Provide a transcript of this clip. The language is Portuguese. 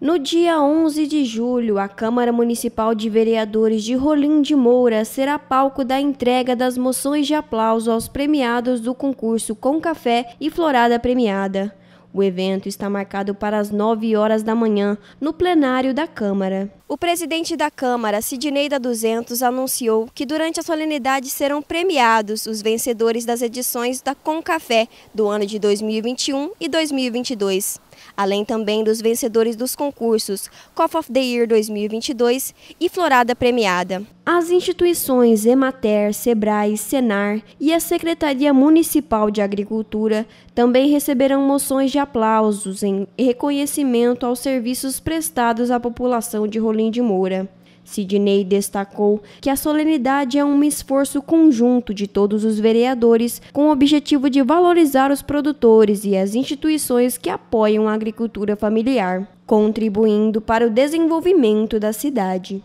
No dia 11 de julho, a Câmara Municipal de Vereadores de Rolim de Moura será palco da entrega das moções de aplauso aos premiados do concurso Com Café e Florada Premiada. O evento está marcado para as 9 horas da manhã, no plenário da Câmara. O presidente da Câmara, Sidney da 200, anunciou que durante a solenidade serão premiados os vencedores das edições da Com Café do ano de 2021 e 2022, além também dos vencedores dos concursos Coffee of the Year 2022 e Florada Premiada. As instituições Emater, Sebrae, Senar e a Secretaria Municipal de Agricultura também receberão moções de aplausos em reconhecimento aos serviços prestados à população de Rolim de Moura. Sidney destacou que a solenidade é um esforço conjunto de todos os vereadores com o objetivo de valorizar os produtores e as instituições que apoiam a agricultura familiar, contribuindo para o desenvolvimento da cidade.